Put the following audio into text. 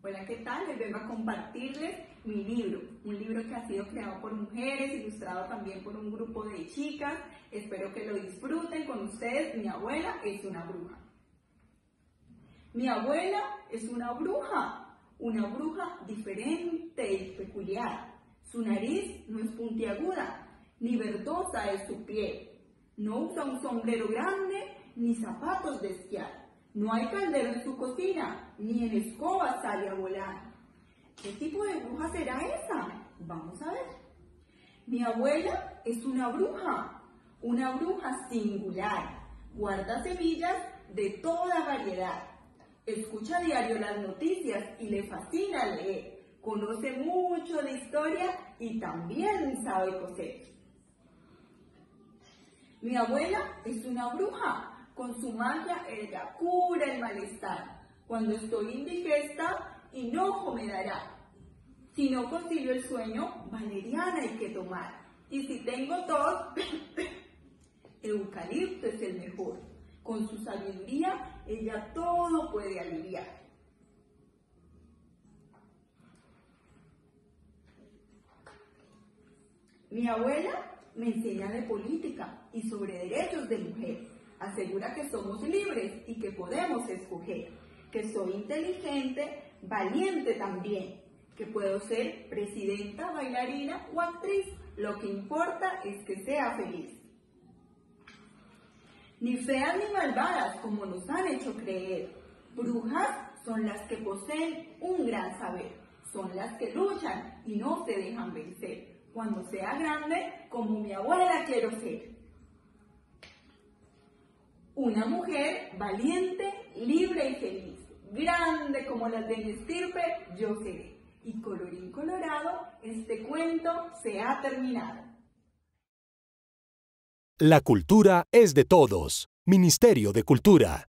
Hola, ¿qué tal? Les vengo a compartirles mi libro, un libro que ha sido creado por mujeres, ilustrado también por un grupo de chicas. Espero que lo disfruten con ustedes. Mi abuela es una bruja. Mi abuela es una bruja, una bruja diferente y peculiar. Su nariz no es puntiaguda, ni verdosa es su piel. No usa un sombrero grande ni zapatos de esquiar. No hay caldero en su cocina, ni en escoba sale a volar. ¿Qué tipo de bruja será esa? Vamos a ver. Mi abuela es una bruja, una bruja singular. Guarda semillas de toda variedad. Escucha a diario las noticias y le fascina leer. Conoce mucho de historia y también sabe coser. Mi abuela es una bruja, con su magia ella cura el malestar. Cuando estoy indigesta, enojo me dará. Si no concilio el sueño, valeriana hay que tomar. Y si tengo tos, eucalipto es el mejor. Con su sabiduría, ella todo puede aliviar. Mi abuela me enseña de política y sobre derechos de mujer asegura que somos libres y que podemos escoger, que soy inteligente, valiente también, que puedo ser presidenta, bailarina o actriz. Lo que importa es que sea feliz. Ni feas ni malvadas como nos han hecho creer. Brujas son las que poseen un gran saber, son las que luchan y no se dejan vencer. Cuando sea grande, como mi abuela quiero ser. Una mujer valiente, libre y feliz, grande como las de mi estirpe, yo seré. Y colorín colorado, este cuento se ha terminado. La cultura es de todos. Ministerio de Cultura.